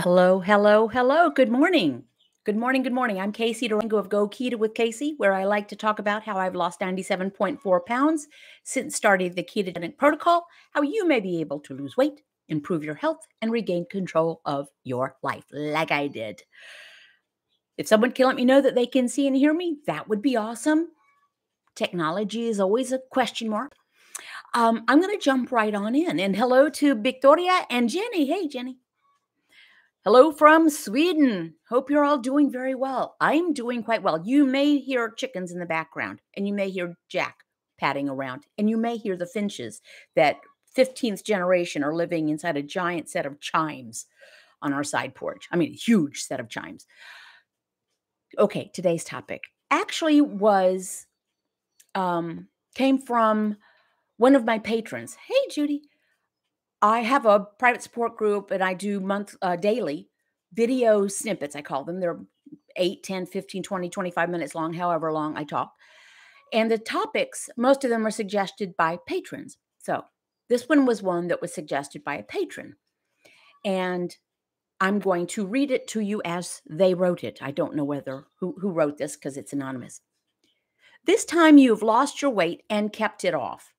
Hello, hello, hello. Good morning. Good morning, good morning. I'm Casey Durango of Go Keto with Casey, where I like to talk about how I've lost 97.4 pounds since starting the ketogenic protocol, how you may be able to lose weight, improve your health, and regain control of your life, like I did. If someone can let me know that they can see and hear me, that would be awesome. Technology is always a question mark. Um, I'm going to jump right on in. And hello to Victoria and Jenny. Hey, Jenny. Hello from Sweden. Hope you're all doing very well. I'm doing quite well. You may hear chickens in the background, and you may hear Jack padding around, and you may hear the finches that 15th generation are living inside a giant set of chimes on our side porch. I mean, huge set of chimes. Okay, today's topic actually was um came from one of my patrons. Hey, Judy. I have a private support group and I do month uh, daily video snippets, I call them. They're 8, 10, 15, 20, 25 minutes long, however long I talk. And the topics, most of them are suggested by patrons. So this one was one that was suggested by a patron. And I'm going to read it to you as they wrote it. I don't know whether who, who wrote this because it's anonymous. This time you've lost your weight and kept it off.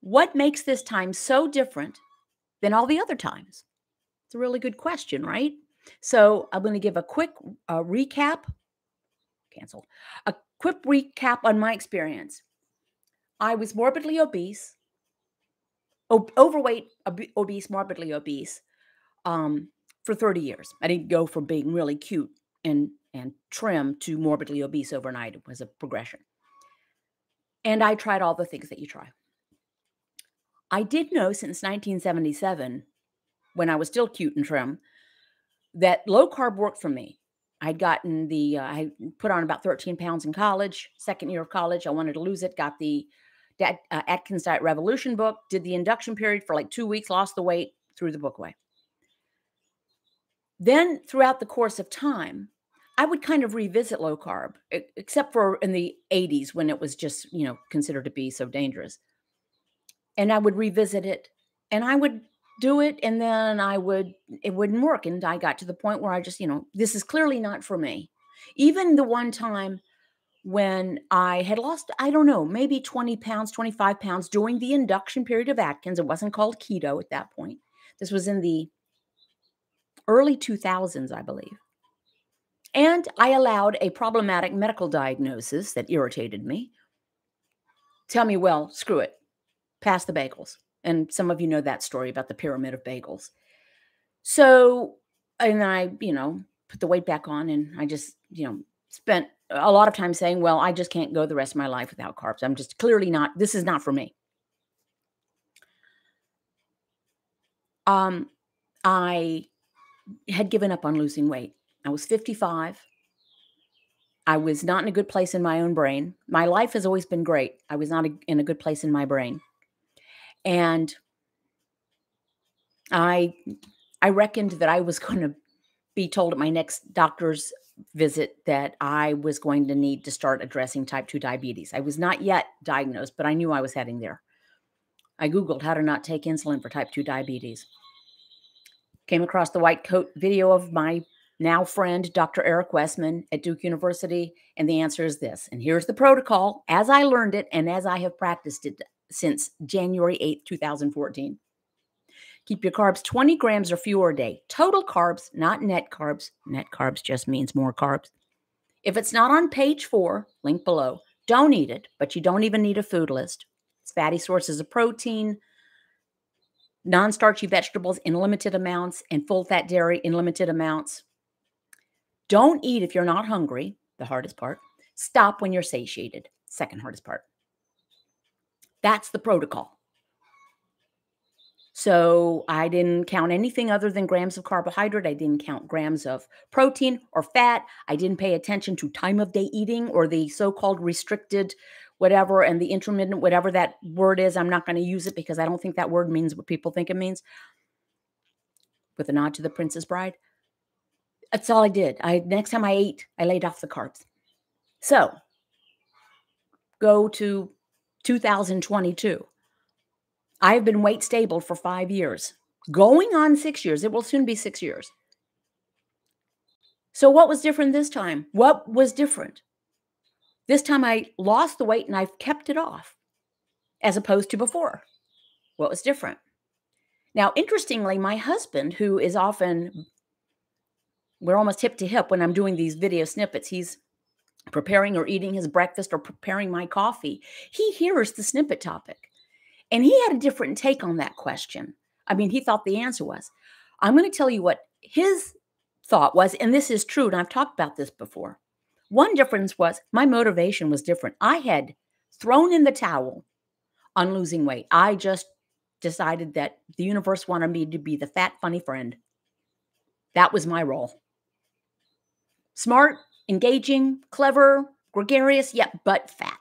What makes this time so different than all the other times? It's a really good question, right? So I'm going to give a quick uh, recap. Cancel. A quick recap on my experience. I was morbidly obese, ob- overweight, ob- obese, morbidly obese, um, for 30 years. I didn't go from being really cute and and trim to morbidly obese overnight. It was a progression. And I tried all the things that you try. I did know since 1977, when I was still cute and trim, that low carb worked for me. I'd gotten the, uh, I put on about 13 pounds in college, second year of college. I wanted to lose it, got the uh, Atkins Diet Revolution book, did the induction period for like two weeks, lost the weight, threw the book away. Then throughout the course of time, I would kind of revisit low carb, except for in the 80s when it was just, you know, considered to be so dangerous and I would revisit it and I would do it and then I would it wouldn't work and I got to the point where I just, you know, this is clearly not for me. Even the one time when I had lost, I don't know, maybe 20 pounds, 25 pounds during the induction period of Atkins. It wasn't called keto at that point. This was in the early 2000s, I believe. And I allowed a problematic medical diagnosis that irritated me tell me, well, screw it past the bagels. And some of you know that story about the pyramid of bagels. So, and I, you know, put the weight back on and I just, you know, spent a lot of time saying, well, I just can't go the rest of my life without carbs. I'm just clearly not, this is not for me. Um, I had given up on losing weight. I was 55. I was not in a good place in my own brain. My life has always been great. I was not a, in a good place in my brain. And I I reckoned that I was going to be told at my next doctor's visit that I was going to need to start addressing type 2 diabetes. I was not yet diagnosed, but I knew I was heading there. I Googled how to not take insulin for type 2 diabetes. Came across the white coat video of my now friend, Dr. Eric Westman at Duke University. And the answer is this. And here's the protocol as I learned it and as I have practiced it since January 8th, 2014. Keep your carbs 20 grams or fewer a day. Total carbs, not net carbs. Net carbs just means more carbs. If it's not on page four, link below, don't eat it, but you don't even need a food list. It's fatty sources of protein, non starchy vegetables in limited amounts, and full fat dairy in limited amounts. Don't eat if you're not hungry, the hardest part. Stop when you're satiated, second hardest part. That's the protocol. So I didn't count anything other than grams of carbohydrate. I didn't count grams of protein or fat. I didn't pay attention to time of day eating or the so called restricted whatever and the intermittent, whatever that word is. I'm not going to use it because I don't think that word means what people think it means. With a nod to the Princess Bride. That's all I did. I next time I ate, I laid off the carbs. So go to 2022. I have been weight stable for five years, going on six years. It will soon be six years. So, what was different this time? What was different? This time I lost the weight and I've kept it off as opposed to before. What was different? Now, interestingly, my husband, who is often, we're almost hip to hip when I'm doing these video snippets, he's preparing or eating his breakfast or preparing my coffee. He hears the snippet topic and he had a different take on that question. I mean, he thought the answer was. I'm going to tell you what his thought was, and this is true, and I've talked about this before. One difference was my motivation was different. I had thrown in the towel on losing weight. I just decided that the universe wanted me to be the fat, funny friend. That was my role. Smart, engaging, clever, gregarious, yet but fat.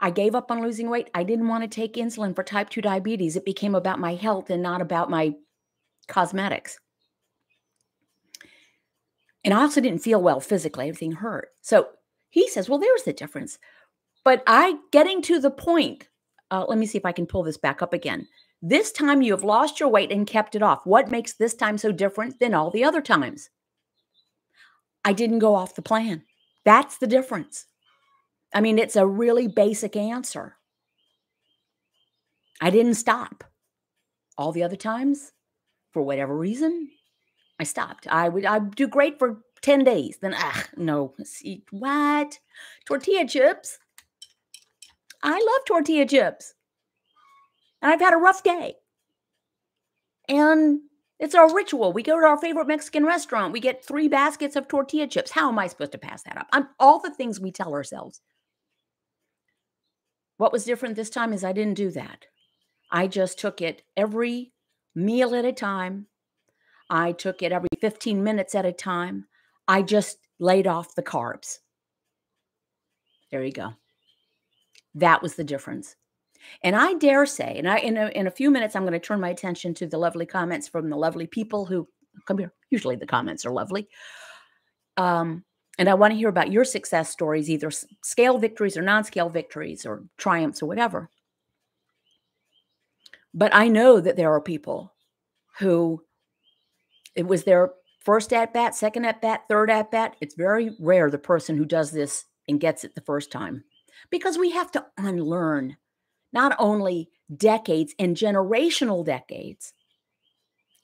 I gave up on losing weight. I didn't want to take insulin for type 2 diabetes. It became about my health and not about my cosmetics. And I also didn't feel well physically. Everything hurt. So he says, Well, there's the difference. But I, getting to the point, uh, let me see if I can pull this back up again. This time you have lost your weight and kept it off. What makes this time so different than all the other times? I didn't go off the plan. That's the difference. I mean, it's a really basic answer. I didn't stop. All the other times, for whatever reason, I stopped. I would I do great for 10 days. Then ah, no. See, what? Tortilla chips? I love tortilla chips. And I've had a rough day. And it's our ritual. We go to our favorite Mexican restaurant. We get three baskets of tortilla chips. How am I supposed to pass that up? I'm all the things we tell ourselves. What was different this time is I didn't do that. I just took it every meal at a time. I took it every 15 minutes at a time. I just laid off the carbs. There you go. That was the difference. And I dare say, and I in a, in a few minutes, I'm going to turn my attention to the lovely comments from the lovely people who come here. Usually the comments are lovely. Um, and I want to hear about your success stories, either scale victories or non scale victories or triumphs or whatever. But I know that there are people who it was their first at bat, second at bat, third at bat. It's very rare the person who does this and gets it the first time because we have to unlearn not only decades and generational decades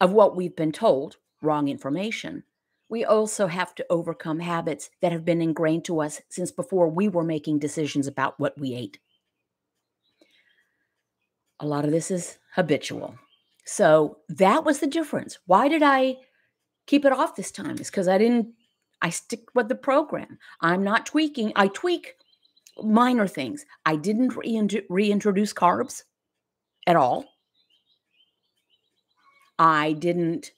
of what we've been told, wrong information, we also have to overcome habits that have been ingrained to us since before we were making decisions about what we ate. A lot of this is habitual. So that was the difference. Why did I keep it off this time? It's because I didn't, I stick with the program. I'm not tweaking. I tweak minor things. I didn't reintroduce carbs at all. I didn't,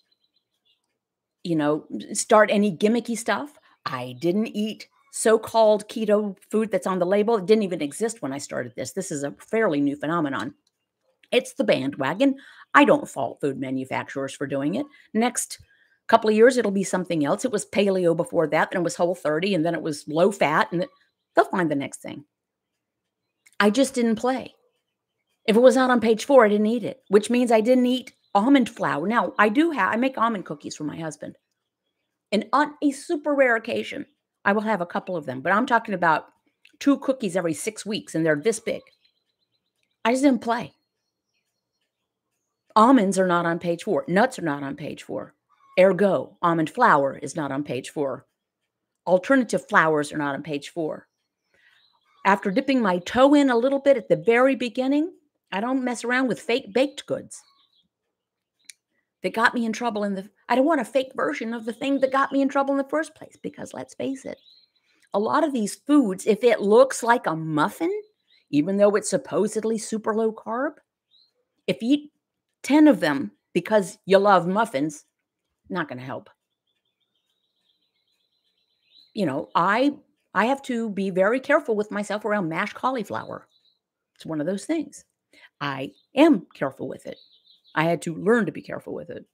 you know, start any gimmicky stuff. I didn't eat so called keto food that's on the label. It didn't even exist when I started this. This is a fairly new phenomenon. It's the bandwagon. I don't fault food manufacturers for doing it. Next couple of years, it'll be something else. It was paleo before that, then it was whole 30, and then it was low fat, and They'll find the next thing. I just didn't play. If it was not on page four, I didn't eat it, which means I didn't eat almond flour. Now, I do have, I make almond cookies for my husband. And on a super rare occasion, I will have a couple of them, but I'm talking about two cookies every six weeks and they're this big. I just didn't play. Almonds are not on page four. Nuts are not on page four. Ergo, almond flour is not on page four. Alternative flours are not on page four after dipping my toe in a little bit at the very beginning, I don't mess around with fake baked goods that got me in trouble in the I don't want a fake version of the thing that got me in trouble in the first place because let's face it. A lot of these foods if it looks like a muffin, even though it's supposedly super low carb, if you eat 10 of them because you love muffins, not going to help. You know, I I have to be very careful with myself around mashed cauliflower. It's one of those things. I am careful with it. I had to learn to be careful with it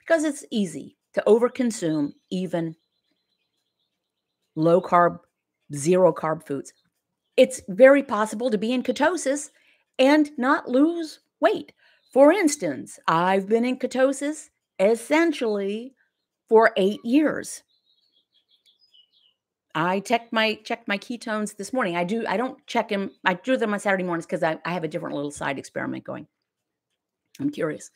because it's easy to overconsume even low carb, zero carb foods. It's very possible to be in ketosis and not lose weight. For instance, I've been in ketosis essentially for eight years. I checked my checked my ketones this morning. I do I don't check them. I do them on Saturday mornings because I, I have a different little side experiment going. I'm curious.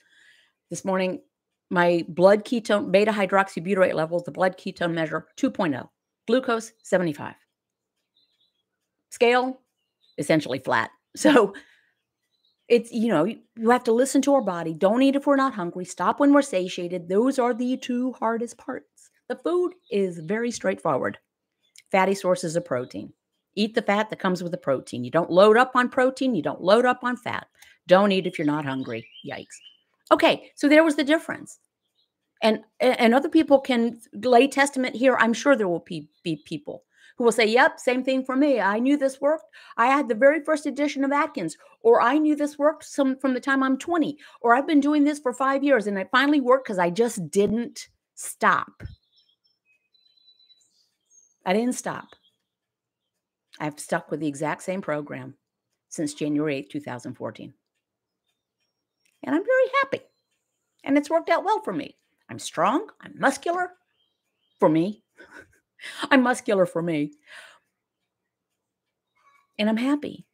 This morning, my blood ketone beta hydroxybutyrate levels, the blood ketone measure 2.0, glucose 75. Scale essentially flat. So it's you know you have to listen to our body don't eat if we're not hungry stop when we're satiated those are the two hardest parts the food is very straightforward fatty sources of protein. Eat the fat that comes with the protein. You don't load up on protein you don't load up on fat. Don't eat if you're not hungry. Yikes. Okay so there was the difference. And and other people can lay testament here. I'm sure there will be, be people who will say, Yep, same thing for me. I knew this worked. I had the very first edition of Atkins, or I knew this worked some from the time I'm 20, or I've been doing this for five years and it finally worked because I just didn't stop. I didn't stop. I've stuck with the exact same program since January 8, 2014. And I'm very happy. And it's worked out well for me. I'm strong, I'm muscular for me. I'm muscular for me. And I'm happy.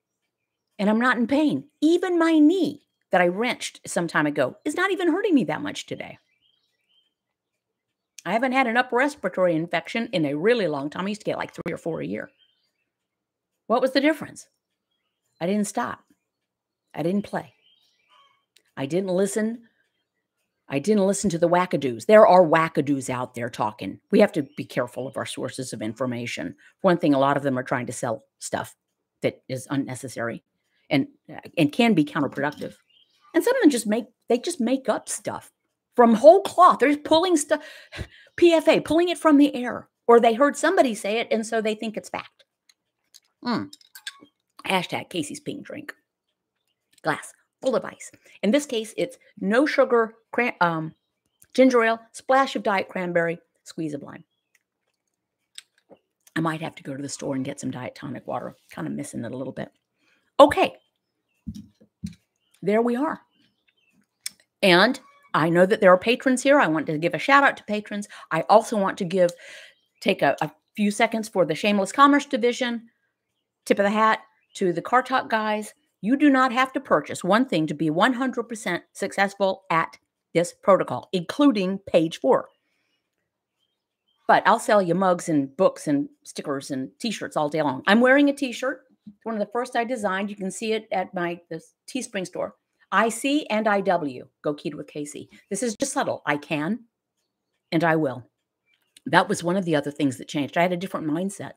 And I'm not in pain. Even my knee that I wrenched some time ago is not even hurting me that much today. I haven't had an upper respiratory infection in a really long time. I used to get like three or four a year. What was the difference? I didn't stop. I didn't play. I didn't listen I didn't listen to the wackadoos. There are wackadoos out there talking. We have to be careful of our sources of information. One thing, a lot of them are trying to sell stuff that is unnecessary and uh, and can be counterproductive. And some of them just make they just make up stuff from whole cloth. They're pulling stuff, PFA, pulling it from the air, or they heard somebody say it and so they think it's fact. Mm. Hashtag Casey's pink drink. Glass full of ice. In this case, it's no sugar, cran- um, ginger ale, splash of diet cranberry, squeeze of lime. I might have to go to the store and get some diet tonic water. Kind of missing it a little bit. Okay. There we are. And I know that there are patrons here. I want to give a shout out to patrons. I also want to give, take a, a few seconds for the Shameless Commerce Division. Tip of the hat to the Car Talk guys you do not have to purchase one thing to be 100% successful at this protocol, including page four. But I'll sell you mugs and books and stickers and t-shirts all day long. I'm wearing a t-shirt. One of the first I designed. You can see it at my this Teespring store. IC and IW. Go Keto with Casey. This is just subtle. I can and I will. That was one of the other things that changed. I had a different mindset.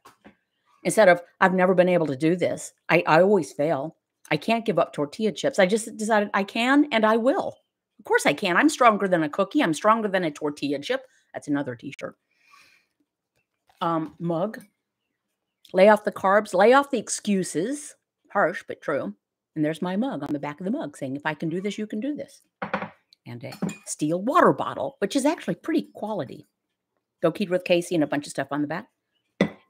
Instead of, I've never been able to do this, I, I always fail. I can't give up tortilla chips. I just decided I can and I will. Of course I can. I'm stronger than a cookie. I'm stronger than a tortilla chip. That's another t-shirt. Um, mug. Lay off the carbs, lay off the excuses. Harsh, but true. And there's my mug on the back of the mug saying, if I can do this, you can do this. And a steel water bottle, which is actually pretty quality. Go Keto with Casey and a bunch of stuff on the back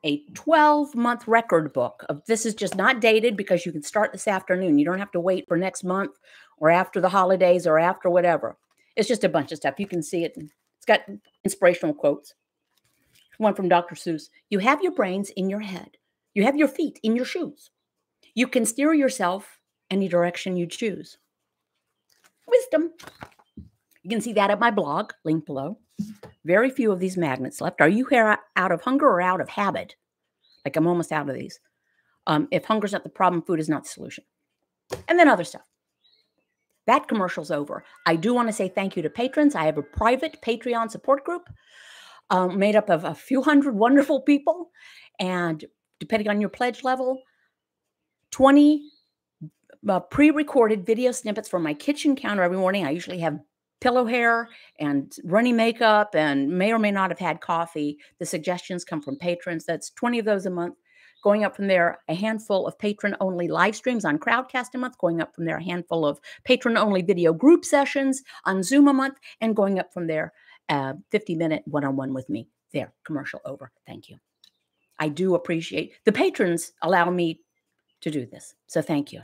a 12 month record book of this is just not dated because you can start this afternoon. You don't have to wait for next month or after the holidays or after whatever. It's just a bunch of stuff. You can see it. It's got inspirational quotes. One from Dr. Seuss You have your brains in your head, you have your feet in your shoes. You can steer yourself any direction you choose. Wisdom. You can see that at my blog, link below. Very few of these magnets left. Are you here out of hunger or out of habit? Like I'm almost out of these. Um, if hunger's not the problem, food is not the solution. And then other stuff. That commercial's over. I do want to say thank you to patrons. I have a private Patreon support group um, made up of a few hundred wonderful people. And depending on your pledge level, 20 uh, pre recorded video snippets from my kitchen counter every morning. I usually have pillow hair and runny makeup and may or may not have had coffee. The suggestions come from patrons. That's 20 of those a month. Going up from there, a handful of patron only live streams on Crowdcast a month. Going up from there, a handful of patron only video group sessions on Zoom a month. And going up from there, a 50 minute one on one with me. There, commercial over. Thank you. I do appreciate the patrons allow me to do this. So thank you.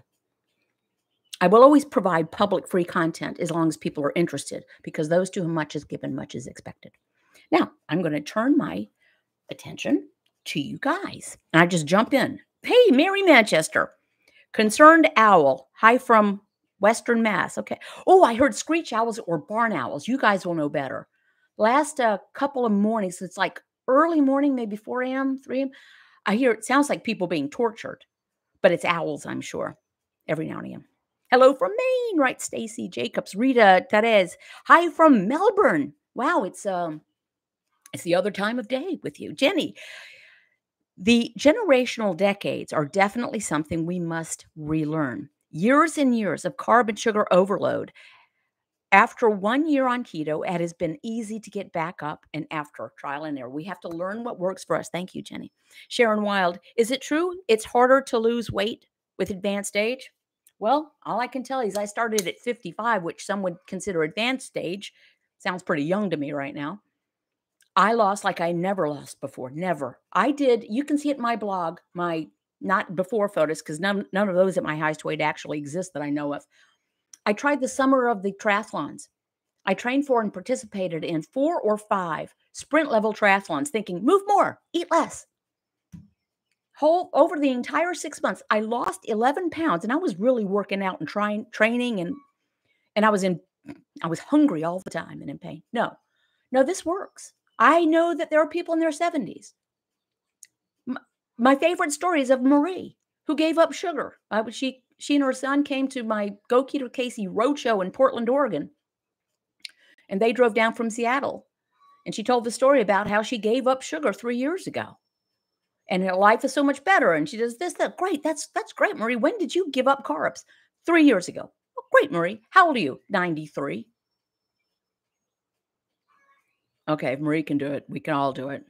I will always provide public free content as long as people are interested, because those to whom much is given, much is expected. Now, I'm going to turn my attention to you guys. And I just jump in. Hey, Mary Manchester, concerned owl. Hi from Western Mass. Okay. Oh, I heard screech owls or barn owls. You guys will know better. Last uh, couple of mornings, it's like early morning, maybe 4 a.m., 3 a.m. I hear it sounds like people being tortured, but it's owls, I'm sure, every now and again. Hello from Maine, right? Stacy Jacobs, Rita Terez. Hi from Melbourne. Wow, it's um, it's the other time of day with you, Jenny. The generational decades are definitely something we must relearn. Years and years of carb and sugar overload. After one year on keto, it has been easy to get back up and after trial and error. We have to learn what works for us. Thank you, Jenny. Sharon Wild, is it true it's harder to lose weight with advanced age? Well, all I can tell you is I started at 55, which some would consider advanced stage. Sounds pretty young to me right now. I lost like I never lost before. Never. I did. You can see it in my blog, my not before photos, because none, none of those at my highest weight actually exist that I know of. I tried the summer of the triathlons. I trained for and participated in four or five sprint level triathlons, thinking, move more, eat less. Whole over the entire six months, I lost 11 pounds and I was really working out and trying training and and I was in I was hungry all the time and in pain. No, no, this works. I know that there are people in their 70s. My favorite story is of Marie, who gave up sugar. Uh, she, she and her son came to my Go Keto Casey roadshow in Portland, Oregon. And they drove down from Seattle. And she told the story about how she gave up sugar three years ago. And her life is so much better. And she does this, that. Great. That's that's great, Marie. When did you give up carbs? Three years ago. Oh, great, Marie. How old are you? 93. Okay, Marie can do it. We can all do it.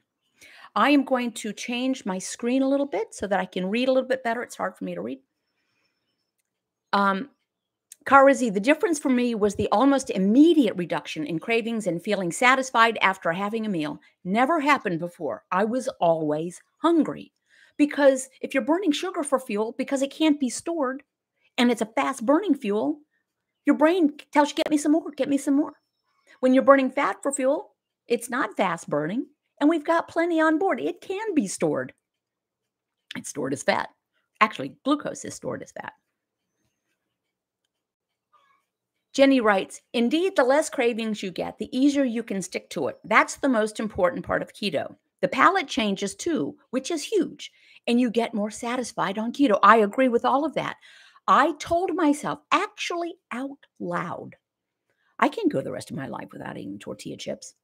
I am going to change my screen a little bit so that I can read a little bit better. It's hard for me to read. Um, Karazi, the difference for me was the almost immediate reduction in cravings and feeling satisfied after having a meal. Never happened before. I was always hungry because if you're burning sugar for fuel because it can't be stored and it's a fast burning fuel, your brain tells you, get me some more, get me some more. When you're burning fat for fuel, it's not fast burning, and we've got plenty on board. It can be stored. It's stored as fat. Actually, glucose is stored as fat. Jenny writes, Indeed, the less cravings you get, the easier you can stick to it. That's the most important part of keto. The palate changes too, which is huge, and you get more satisfied on keto. I agree with all of that. I told myself, actually out loud, I can go the rest of my life without eating tortilla chips.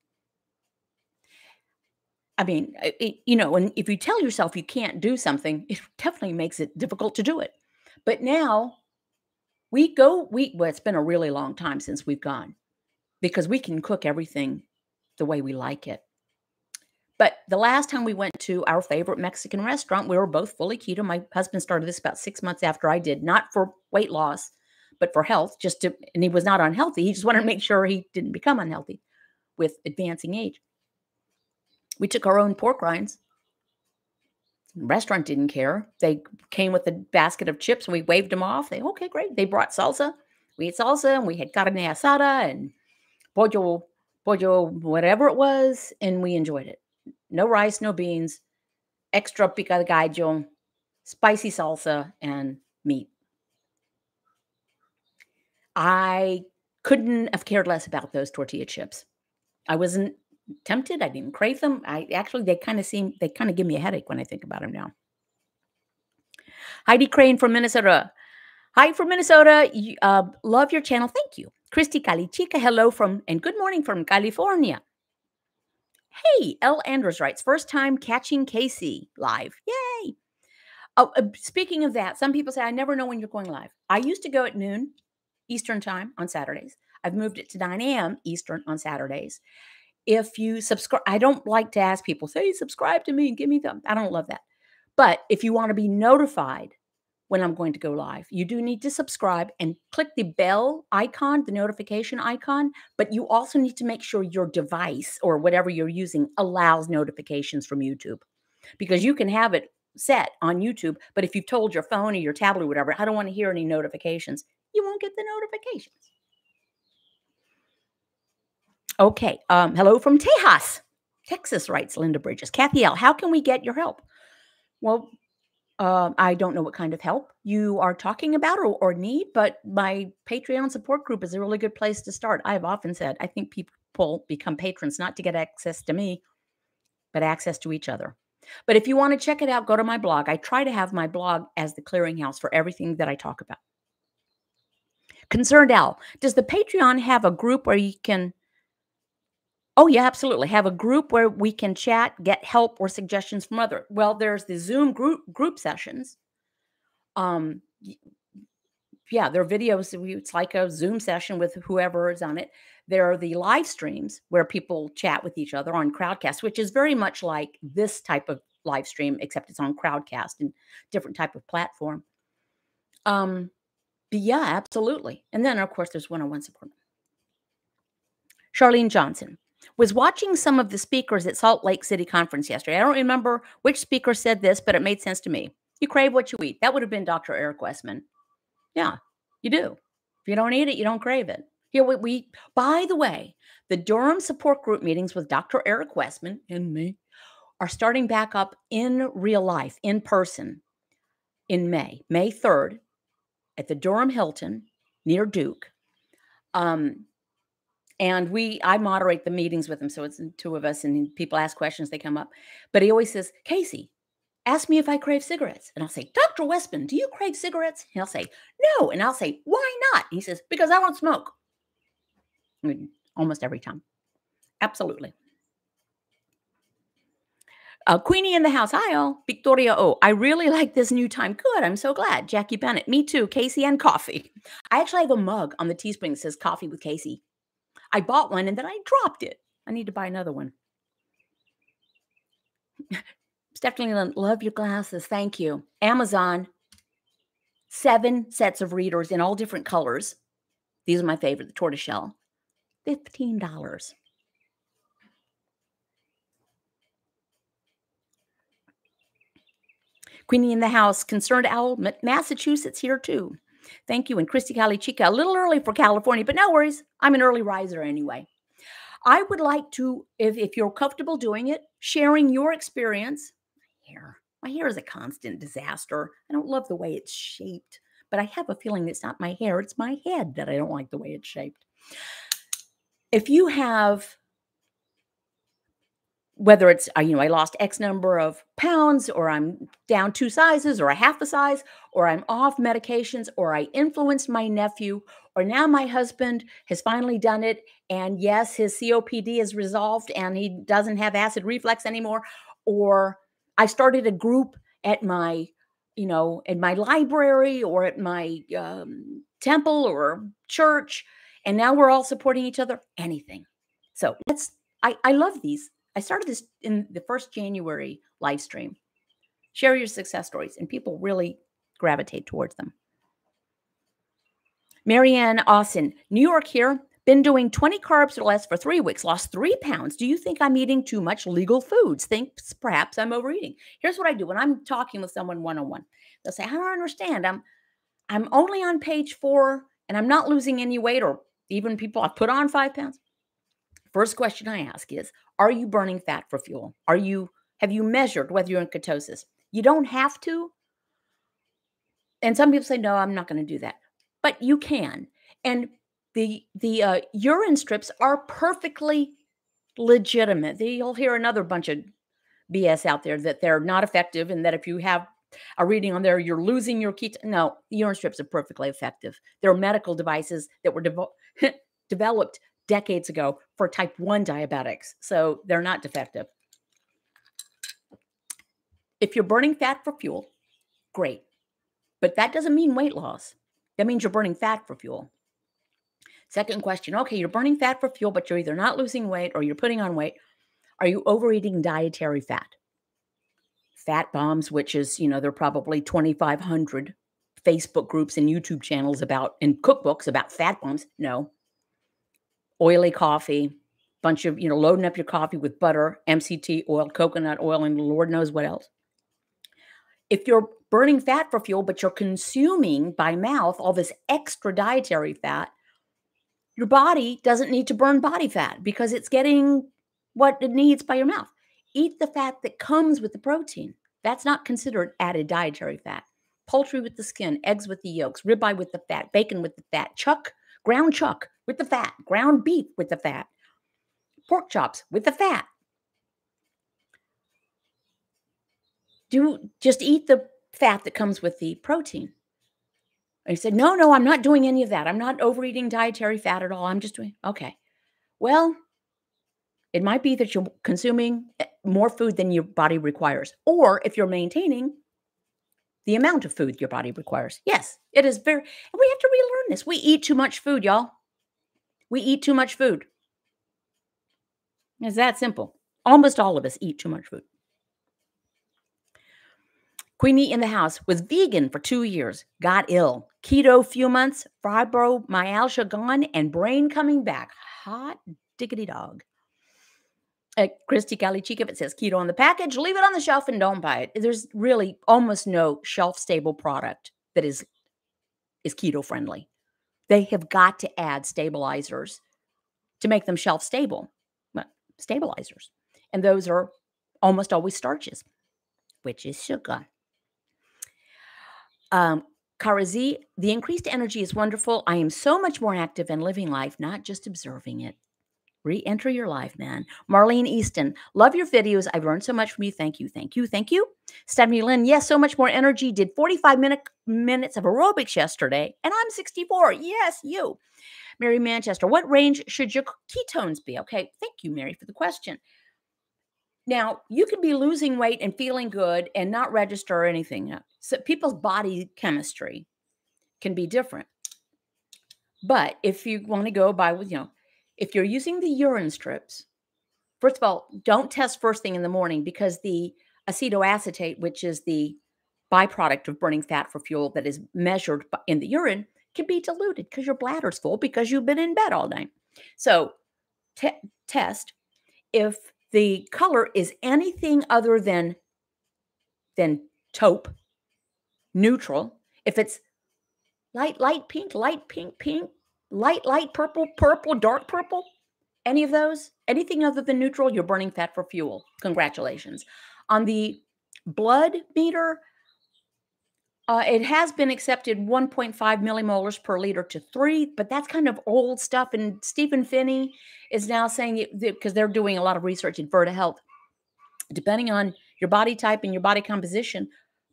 I mean, it, you know, and if you tell yourself you can't do something, it definitely makes it difficult to do it. But now we go, we, well, it's been a really long time since we've gone because we can cook everything the way we like it. But the last time we went to our favorite Mexican restaurant, we were both fully keto. My husband started this about six months after I did, not for weight loss, but for health, just to, and he was not unhealthy. He just wanted to make sure he didn't become unhealthy with advancing age. We took our own pork rinds. The restaurant didn't care. They came with a basket of chips and we waved them off. They, okay, great. They brought salsa. We ate salsa and we had carne asada and pollo, pollo, whatever it was, and we enjoyed it. No rice, no beans, extra pico de gallo, spicy salsa, and meat. I couldn't have cared less about those tortilla chips. I wasn't tempted. I didn't crave them. I actually, they kind of seem, they kind of give me a headache when I think about them now. Heidi Crane from Minnesota. Hi from Minnesota. Uh, love your channel. Thank you. Christy Calichica, hello from, and good morning from California. Hey, L. Andrews writes, first time catching Casey live. Yay. Oh, uh, speaking of that, some people say, I never know when you're going live. I used to go at noon Eastern time on Saturdays. I've moved it to 9 a.m. Eastern on Saturdays if you subscribe, I don't like to ask people, say, subscribe to me and give me them. I don't love that. But if you want to be notified when I'm going to go live, you do need to subscribe and click the bell icon, the notification icon. But you also need to make sure your device or whatever you're using allows notifications from YouTube because you can have it set on YouTube. But if you've told your phone or your tablet or whatever, I don't want to hear any notifications, you won't get the notifications. Okay. Um, hello from Tejas. Texas, writes Linda Bridges. Kathy L., how can we get your help? Well, uh, I don't know what kind of help you are talking about or, or need, but my Patreon support group is a really good place to start. I've often said I think people become patrons not to get access to me, but access to each other. But if you want to check it out, go to my blog. I try to have my blog as the clearinghouse for everything that I talk about. Concerned Al, does the Patreon have a group where you can Oh, yeah, absolutely. Have a group where we can chat, get help or suggestions from other. Well, there's the Zoom group group sessions. Um yeah, there are videos. It's like a Zoom session with whoever is on it. There are the live streams where people chat with each other on Crowdcast, which is very much like this type of live stream, except it's on Crowdcast and different type of platform. Um, but yeah, absolutely. And then of course there's one-on-one support. Charlene Johnson was watching some of the speakers at Salt Lake City Conference yesterday. I don't remember which speaker said this, but it made sense to me. You crave what you eat. That would have been Dr. Eric Westman. Yeah, you do. If you don't eat it, you don't crave it. Here we, we by the way, the Durham support group meetings with Dr. Eric Westman and me are starting back up in real life, in person, in May, May 3rd, at the Durham Hilton near Duke. Um, and we i moderate the meetings with him so it's two of us and people ask questions they come up but he always says casey ask me if i crave cigarettes and i'll say dr westman do you crave cigarettes and he'll say no and i'll say why not he says because i won't smoke I mean, almost every time absolutely uh, Queenie in the house. Hi, all. Victoria Oh, I really like this new time. Good. I'm so glad. Jackie Bennett. Me too. Casey and coffee. I actually have a mug on the Teespring that says coffee with Casey. I bought one and then I dropped it. I need to buy another one. Stephanie love your glasses. Thank you. Amazon, seven sets of readers in all different colors. These are my favorite, the tortoiseshell. $15. Queenie in the house, concerned owl, Massachusetts here too. Thank you. And Christy Chica, a little early for California, but no worries. I'm an early riser anyway. I would like to, if, if you're comfortable doing it, sharing your experience. My hair. My hair is a constant disaster. I don't love the way it's shaped, but I have a feeling it's not my hair, it's my head that I don't like the way it's shaped. If you have whether it's uh, you know I lost X number of pounds, or I'm down two sizes, or a half a size, or I'm off medications, or I influenced my nephew, or now my husband has finally done it, and yes, his COPD is resolved, and he doesn't have acid reflux anymore, or I started a group at my you know in my library or at my um, temple or church, and now we're all supporting each other. Anything. So let's. I, I love these I started this in the first January live stream. Share your success stories, and people really gravitate towards them. Marianne Austin, New York here. Been doing 20 carbs or less for three weeks, lost three pounds. Do you think I'm eating too much legal foods? Thinks perhaps I'm overeating. Here's what I do when I'm talking with someone one on one. They'll say, I don't understand. I'm I'm only on page four and I'm not losing any weight, or even people I've put on five pounds. First question I ask is Are you burning fat for fuel? Are you, have you measured whether you're in ketosis? You don't have to. And some people say, No, I'm not going to do that. But you can. And the the uh, urine strips are perfectly legitimate. You'll hear another bunch of BS out there that they're not effective and that if you have a reading on there, you're losing your keto. No, urine strips are perfectly effective. They're medical devices that were developed decades ago for type 1 diabetics. So they're not defective. If you're burning fat for fuel, great. But that doesn't mean weight loss. That means you're burning fat for fuel. Second question okay, you're burning fat for fuel, but you're either not losing weight or you're putting on weight. Are you overeating dietary fat? Fat bombs, which is, you know, there are probably 2,500 Facebook groups and YouTube channels about and cookbooks about fat bombs. No, oily coffee, bunch of, you know, loading up your coffee with butter, MCT oil, coconut oil, and Lord knows what else. If you're burning fat for fuel, but you're consuming by mouth all this extra dietary fat, your body doesn't need to burn body fat because it's getting what it needs by your mouth. Eat the fat that comes with the protein. That's not considered added dietary fat. Poultry with the skin, eggs with the yolks, ribeye with the fat, bacon with the fat, chuck, ground chuck with the fat, ground beef with the fat, pork chops with the fat. Do just eat the fat that comes with the protein. He said, No, no, I'm not doing any of that. I'm not overeating dietary fat at all. I'm just doing, okay. Well, it might be that you're consuming eh, more food than your body requires, or if you're maintaining the amount of food your body requires. Yes, it is very, and we have to relearn this. We eat too much food, y'all. We eat too much food. It's that simple. Almost all of us eat too much food. Queenie in the house was vegan for two years, got ill, keto few months, fibromyalgia gone, and brain coming back. Hot diggity dog. Uh, Christy Kalichika, if it says keto on the package, leave it on the shelf and don't buy it. There's really almost no shelf stable product that is is keto friendly. They have got to add stabilizers to make them shelf stable. stabilizers. And those are almost always starches, which is sugar. Um, Karazi, the increased energy is wonderful. I am so much more active and living life, not just observing it. Re enter your life, man. Marlene Easton, love your videos. I've learned so much from you. Thank you. Thank you. Thank you. Stephanie Lynn, yes, so much more energy. Did 45 minute, minutes of aerobics yesterday, and I'm 64. Yes, you. Mary Manchester, what range should your ketones be? Okay, thank you, Mary, for the question. Now, you can be losing weight and feeling good and not register anything. So people's body chemistry can be different. But if you want to go by, with, you know, if you're using the urine strips, first of all, don't test first thing in the morning because the acetoacetate, which is the byproduct of burning fat for fuel that is measured in the urine, can be diluted because your bladder's full because you've been in bed all night. So, test if the color is anything other than than taupe, neutral. If it's light, light pink, light pink, pink, light, light purple, purple, dark purple, any of those, anything other than neutral, you're burning fat for fuel. Congratulations. On the blood meter, uh, it has been accepted 1.5 millimolars per liter to three, but that's kind of old stuff. And Stephen Phinney is now saying it because they're doing a lot of research in Virta Health, depending on your body type and your body composition,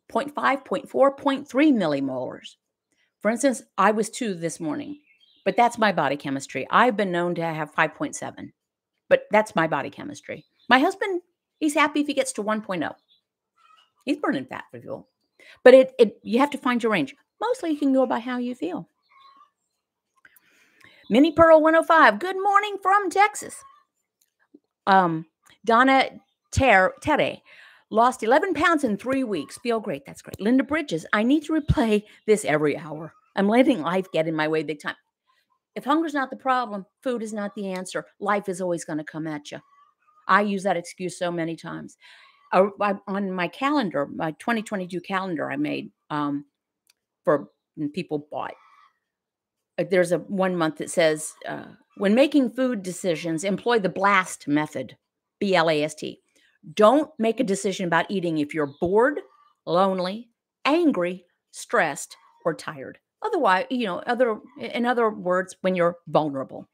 0.5, 0.4, 0.3 millimolars. For instance, I was two this morning. But that's my body chemistry. I've been known to have 5.7, but that's my body chemistry. My husband, he's happy if he gets to 1.0. He's burning fat for fuel. But it, it you have to find your range. Mostly you can go by how you feel. Minnie Pearl 105. Good morning from Texas. Um, Donna Ter lost 11 pounds in three weeks. Feel great. That's great. Linda Bridges. I need to replay this every hour. I'm letting life get in my way big time. If hunger's not the problem, food is not the answer. Life is always going to come at you. I use that excuse so many times. Uh, on my calendar, my 2022 calendar I made um, for people bought. Uh, there's a one month that says, uh, when making food decisions, employ the BLAST method, B L A S T. Don't make a decision about eating if you're bored, lonely, angry, stressed, or tired. Otherwise, you know, other in other words, when you're vulnerable.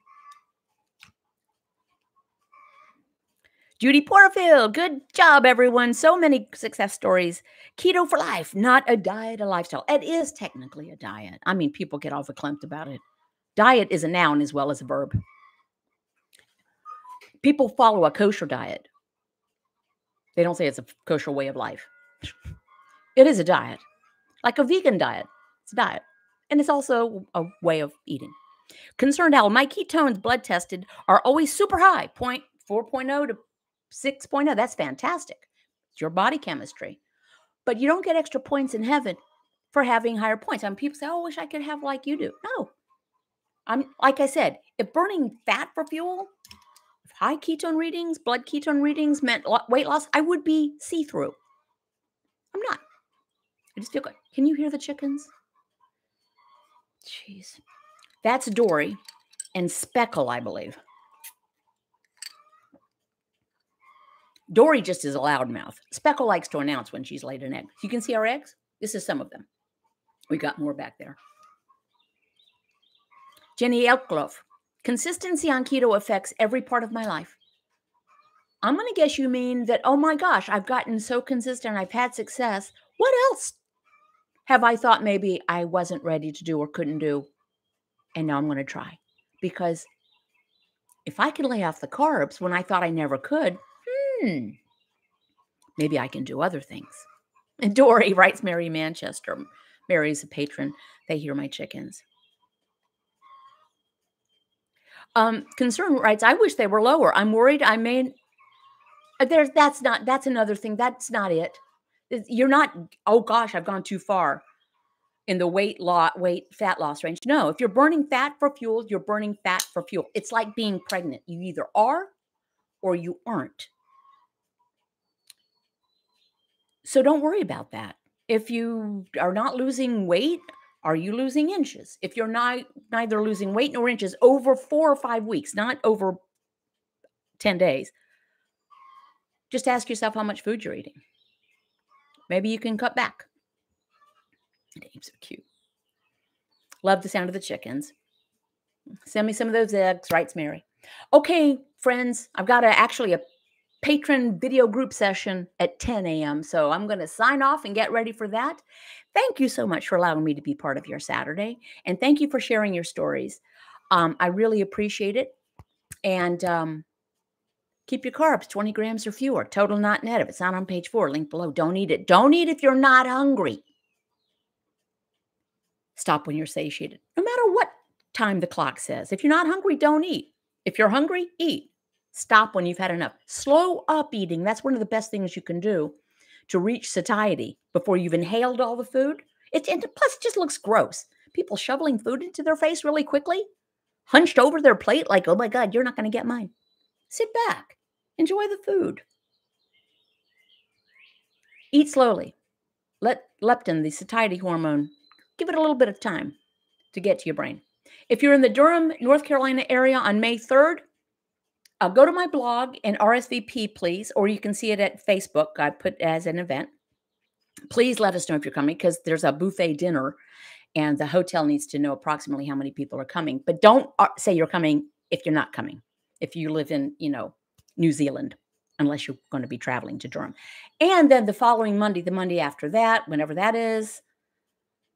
Judy Porterfield, good job, everyone. So many success stories. Keto for life, not a diet, a lifestyle. It is technically a diet. I mean, people get all verklempt about it. Diet is a noun as well as a verb. People follow a kosher diet. They don't say it's a kosher way of life. It is a diet, like a vegan diet. It's a diet and it's also a way of eating. Concerned owl, my ketones blood tested are always super high, point 4.0 to 6.0. That's fantastic. It's your body chemistry. But you don't get extra points in heaven for having higher points. I mean, people say, oh, I wish I could have like you do. No. I'm like I said, if burning fat for fuel, high ketone readings, blood ketone readings meant weight loss, I would be see through. I'm not. I just feel good. Can you hear the chickens? Jeez. That's Dory and Speckle, I believe. Dory just is a loudmouth. Speckle likes to announce when she's laid an egg. You can see our eggs. This is some of them. We got more back there. Jenny Elkloff. Consistency on keto affects every part of my life. I'm going to guess you mean that, oh my gosh, I've gotten so consistent, I've had success. What else have I thought maybe I wasn't ready to do or couldn't do? And now I'm going to try. Because if I can lay off the carbs when I thought I never could, hmm, maybe I can do other things. And Dory writes Mary Manchester. Mary's a patron. They hear my chickens. Um, concern writes, I wish they were lower. I'm worried I may. Uh, there's that's not that's another thing. That's not it. You're not. Oh gosh, I've gone too far in the weight loss, weight fat loss range. No, if you're burning fat for fuel, you're burning fat for fuel. It's like being pregnant. You either are or you aren't. So don't worry about that. If you are not losing weight, are you losing inches? If you're not neither losing weight nor inches over 4 or 5 weeks, not over 10 days, just ask yourself how much food you're eating. Maybe you can cut back. Names are cute. Love the sound of the chickens. Send me some of those eggs, writes Mary. Okay, friends, I've got a, actually a patron video group session at 10 a.m. So I'm going to sign off and get ready for that. Thank you so much for allowing me to be part of your Saturday. And thank you for sharing your stories. Um, I really appreciate it. And um, keep your carbs 20 grams or fewer, total not net. If it's not on page four, link below. Don't eat it. Don't eat if you're not hungry. Stop when you're satiated, no matter what time the clock says. If you're not hungry, don't eat. If you're hungry, eat. Stop when you've had enough. Slow up eating. That's one of the best things you can do to reach satiety before you've inhaled all the food. It, and plus, it just looks gross. People shoveling food into their face really quickly, hunched over their plate, like, oh my God, you're not going to get mine. Sit back, enjoy the food. Eat slowly. Let leptin, the satiety hormone, give it a little bit of time to get to your brain. If you're in the Durham, North Carolina area on May 3rd, uh, go to my blog and RSVP, please, or you can see it at Facebook. I put as an event. Please let us know if you're coming because there's a buffet dinner and the hotel needs to know approximately how many people are coming. But don't uh, say you're coming if you're not coming. If you live in, you know, New Zealand, unless you're going to be traveling to Durham. And then the following Monday, the Monday after that, whenever that is,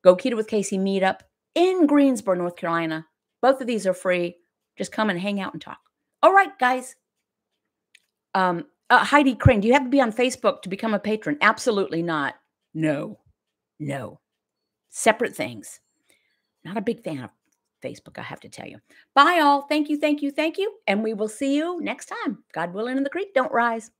Go Keto with Casey meetup in Greensboro, North Carolina. Both of these are free. Just come and hang out and talk. All right, guys. Um, uh, Heidi Crane, do you have to be on Facebook to become a patron? Absolutely not. No, no. Separate things. Not a big fan of Facebook, I have to tell you. Bye, all. Thank you, thank you, thank you. And we will see you next time. God willing, in the creek don't rise.